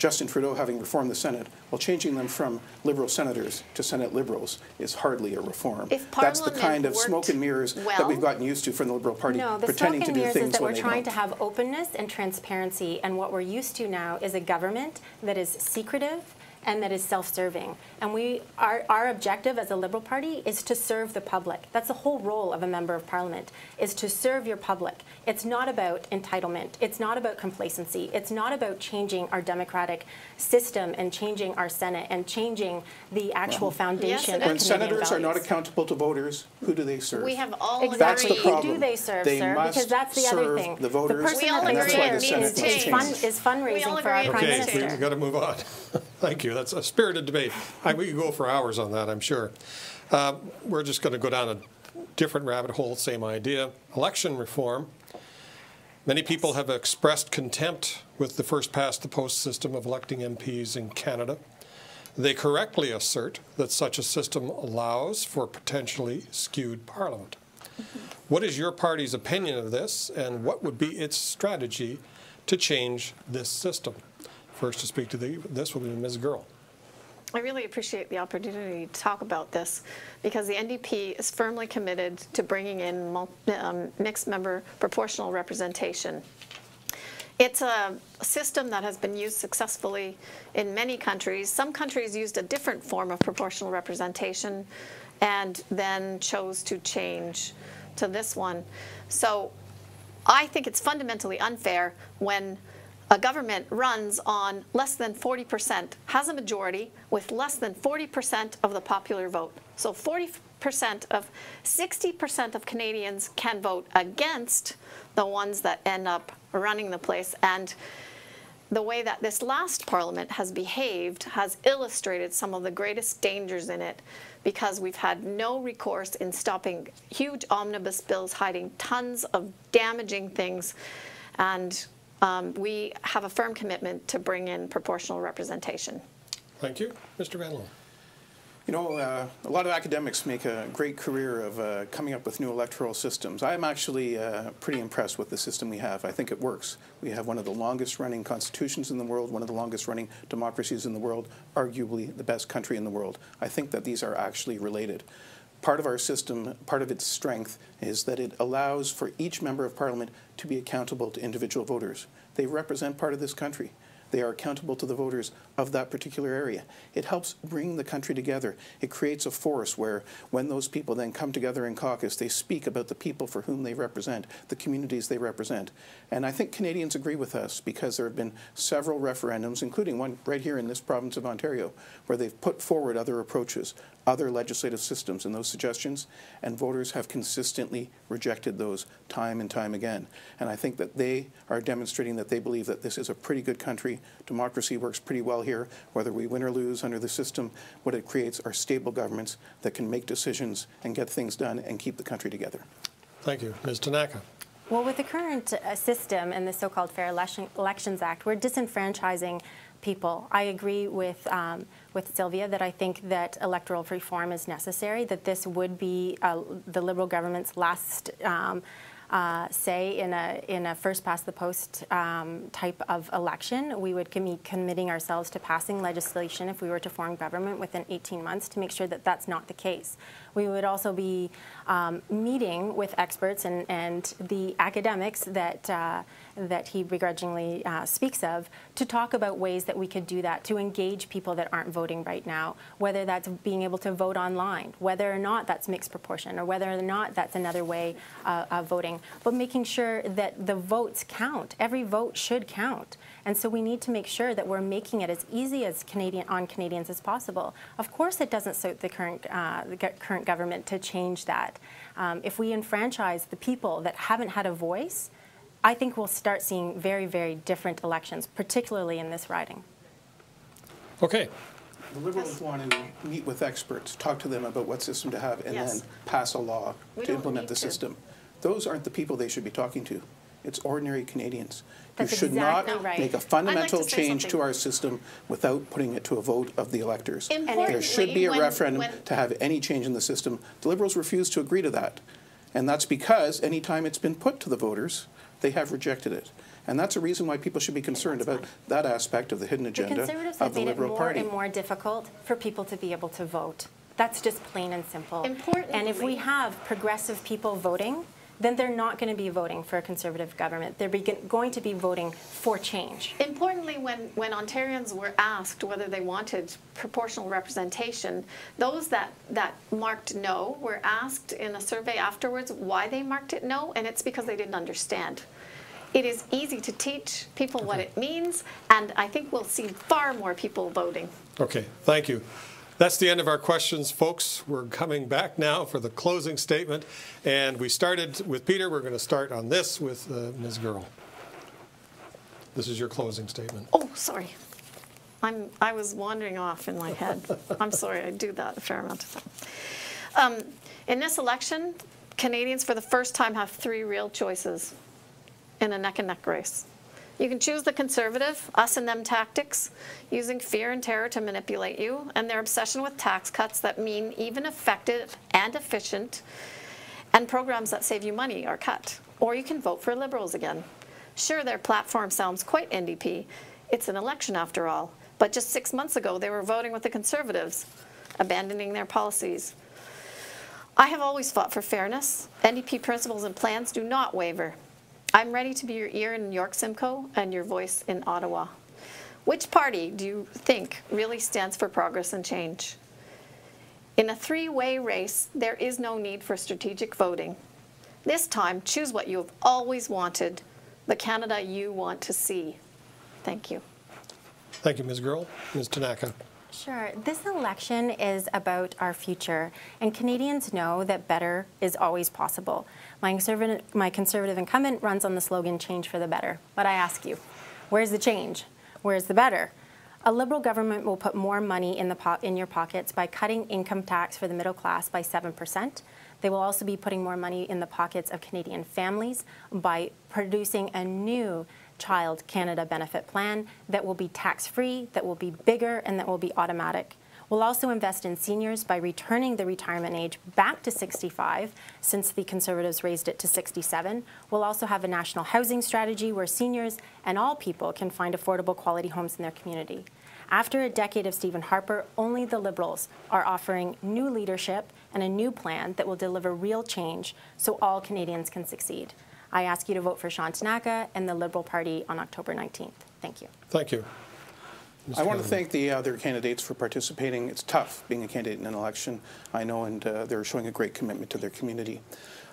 Justin Trudeau having reformed the Senate, well, changing them from Liberal senators to Senate Liberals is hardly a reform. If That's the kind of smoke and mirrors that we've gotten used to from the Liberal Party, No, the pretending to and do mirrors things is that we're trying don't. to have openness and transparency, and what we're used to now is a government that is secretive and that is self-serving. And we, our, our objective as a Liberal Party is to serve the public. That's the whole role of a member of Parliament, is to serve your public. It's not about entitlement. It's not about complacency. It's not about changing our democratic system and changing our Senate and changing the actual foundation it of When is. Canadian senators are not accountable to voters, who do they serve? We have all That's the agreed. problem. Who do they serve, They sir? Because that's the other thing. the voters, person We all that they agree it serve needs is- is change. fun- Is fundraising for our agree it prime Okay, minister. we've got to move on. [laughs] Thank you. That's a spirited debate. I- We could go for hours on that, I'm sure. Uh, We're just going to go down a different rabbit hole, same idea. Election reform. Many people have expressed contempt with the first past the post system of electing MPs in Canada. They correctly assert that such a system allows for potentially skewed parliament. What is your party's opinion of this, and what would be its strategy to change this system? First to speak to the, this will be Ms. Gerl. I really appreciate the opportunity to talk about this because the NDP is firmly committed to bringing in mul- um, mixed member proportional representation. It's a system that has been used successfully in many countries. Some countries used a different form of proportional representation and then chose to change to this one. So I think it's fundamentally unfair when a government runs on less than 40%, has a majority with less than 40% of the popular vote. So 40% of 60% of Canadians can vote against the ones that end up running the place. And the way that this last parliament has behaved has illustrated some of the greatest dangers in it because we've had no recourse in stopping huge omnibus bills hiding tons of damaging things. And um, we have a firm commitment to bring in proportional representation. Thank you. Mr. Van You know, uh, a lot of academics make a great career of uh, coming up with new electoral systems. I'm actually uh, pretty impressed with the system we have. I think it works. We have one of the longest running constitutions in the world, one of the longest running democracies in the world, arguably the best country in the world. I think that these are actually related. Part of our system, part of its strength, is that it allows for each member of parliament to be accountable to individual voters. They represent part of this country. They are accountable to the voters of that particular area. It helps bring the country together. It creates a force where when those people then come together in caucus, they speak about the people for whom they represent, the communities they represent. And I think Canadians agree with us because there have been several referendums, including one right here in this province of Ontario, where they've put forward other approaches, other legislative systems and those suggestions, and voters have consistently rejected those time and time again. And I think that they are demonstrating that they believe that this is a pretty good country. Democracy works pretty well here, whether we win or lose under the system. What it creates are stable governments that can make decisions and get things done and keep the country together. Thank you. Ms. Tanaka. Well, with the current uh, system and the so-called Fair Election- Elections Act, we're disenfranchising people. I agree with um, with Sylvia that I think that electoral reform is necessary. That this would be uh, the Liberal government's last. Um, uh, say in a in a first past the post um, type of election, we would be committing ourselves to passing legislation if we were to form government within 18 months to make sure that that's not the case. We would also be um, meeting with experts and, and the academics that uh, that he begrudgingly uh, speaks of to talk about ways that we could do that to engage people that aren't voting right now, whether that's being able to vote online, whether or not that's mixed proportion, or whether or not that's another way uh, of voting, but making sure that the votes count. Every vote should count. And so we need to make sure that we're making it as easy as Canadian on Canadians as possible. Of course, it doesn't suit the current uh, the current government to change that. Um, if we enfranchise the people that haven't had a voice, I think we'll start seeing very, very different elections, particularly in this riding. Okay. The Liberals want to meet with experts, talk to them about what system to have, and Yes. then pass a law We to implement the to. system. Those aren't the people they should be talking to. It's ordinary Canadians. You That's should not right. make a fundamental say change to our system without putting it to a vote of the electors. There should be a when- referendum when- to have any change in the system. The Liberals refuse to agree to that. And that's because any time it's been put to the voters, they have rejected it. And that's a reason why people should be concerned about that aspect of the hidden agenda The agenda Conservatives of have the made it Liberal more Party. and more difficult for people to be able to vote. That's just plain and simple. And if we have progressive people voting, then they're not going to be voting for a conservative government. They're begin- going to be voting for change. Importantly, when, when Ontarians were asked whether they wanted proportional representation, those that, that marked no were asked in a survey afterwards why they marked it no, and it's because they didn't understand. It is easy to teach people what it means, and I think we'll see far more people voting. Okay, thank you. That's the end of our questions, folks. We're coming back now for the closing statement. And we started with Peter. We're going to start on this with uh, Ms. Gerl. This is your closing statement. Oh, sorry. I'm, I was wandering off in my head. I'm sorry, I do that a fair amount of time. Um, in this election, Canadians for the first time have three real choices in a neck and neck race. You can choose the conservative, us and them tactics, using fear and terror to manipulate you, and their obsession with tax cuts that mean even effective and efficient, and programs that save you money are cut. Or you can vote for Liberals again. Sure, their platform sounds quite NDP. It's an election after all. But just six months ago, they were voting with the Conservatives, abandoning their policies. I have always fought for fairness. NDP principles and plans do not waver. I'm ready to be your ear in York Simcoe and your voice in Ottawa. Which party do you think really stands for progress and change? In a three-way race, there is no need for strategic voting. This time, choose what you have always wanted, the Canada you want to see. Thank you. Thank you, Ms. Gerl. Ms. Tanaka. Sure. This election is about our future, and Canadians know that better is always possible. My conservative, my conservative incumbent runs on the slogan "Change for the Better." But I ask you, where's the change? Where's the better? A Liberal government will put more money in, the in your pockets by cutting income tax for the middle class by 7%. They will also be putting more money in the pockets of Canadian families by producing a new Child Canada Benefit Plan that will be tax-free, that will be bigger, and that will be automatic. We'll also invest in seniors by returning the retirement age back to 65 since the Conservatives raised it to 67. We'll also have a national housing strategy where seniors and all people can find affordable quality homes in their community. After a decade of Stephen Harper, only the Liberals are offering new leadership and a new plan that will deliver real change so all Canadians can succeed. I ask you to vote for Shaun Tanaka and the Liberal Party on October 19th. Thank you. Thank you. I want to thank the other candidates for participating. It's tough being a candidate in an election, I know, and uh, they're showing a great commitment to their community.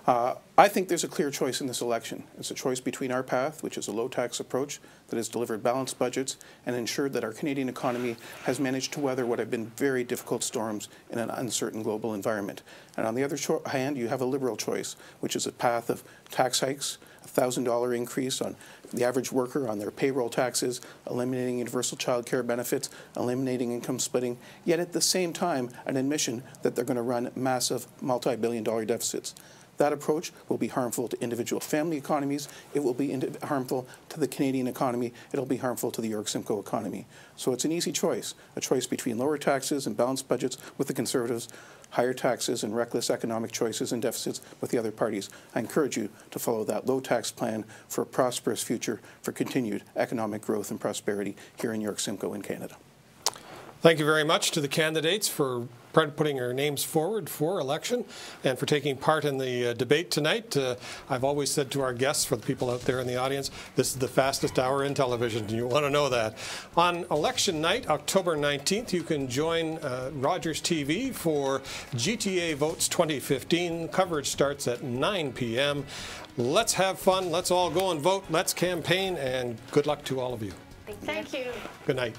Uh, I think there's a clear choice in this election. It's a choice between our path, which is a low tax approach that has delivered balanced budgets and ensured that our Canadian economy has managed to weather what have been very difficult storms in an uncertain global environment. And on the other hand, you have a liberal choice, which is a path of tax hikes, a $1,000 increase on the average worker on their payroll taxes, eliminating universal child care benefits, eliminating income splitting, yet at the same time an admission that they're going to run massive multi-billion dollar deficits. That approach will be harmful to individual family economies. It will be harmful to the Canadian economy. It'll be harmful to the York Simcoe economy. So it's an easy choice, a choice between lower taxes and balanced budgets with the Conservatives, higher taxes and reckless economic choices and deficits with the other parties. I encourage you to follow that low tax plan for a prosperous future for continued economic growth and prosperity here in York Simcoe in Canada. Thank you very much to the candidates for putting your names forward for election and for taking part in the uh, debate tonight. Uh, I've always said to our guests, for the people out there in the audience, this is the fastest hour in television, and you want to know that. On election night, October 19th, you can join uh, Rogers TV for GTA Votes 2015. Coverage starts at 9 p.m. Let's have fun. Let's all go and vote. Let's campaign, and good luck to all of you. Thank you. Good night.